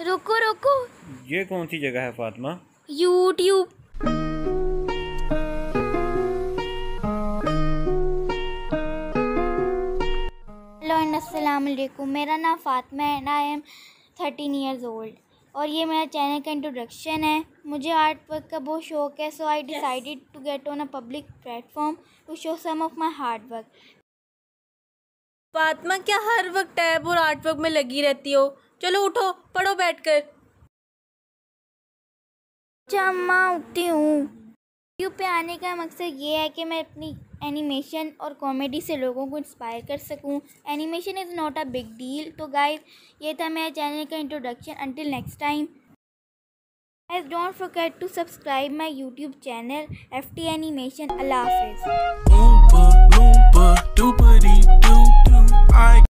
रुको रुको। ये कौन सी जगह है फातिमा? यूट्यूब हेलो वालेकुम। मेरा नाम फातिमा है and I am thirteen years old और ये मेरा चैनल का इंट्रोडक्शन है। मुझे आर्ट वर्क का बहुत शौक है so I decided to get on a public platform to show some of my hard work Fatima क्या हर वक्त टैब और आर्ट वर्क में लगी रहती हो? चलो उठो पढ़ो बैठकर। अच्छा अम्मा उठती हूँ। यूट्यूब पे आने का मकसद ये है कि मैं अपनी एनिमेशन और कॉमेडी से लोगों को इंस्पायर कर सकूँ। Animation is not a big deal तो गाइस ये था मेरे चैनल का introduction until next time guys don't forget to subscribe my YouTube channel F T animation अल्लाह हाफिज़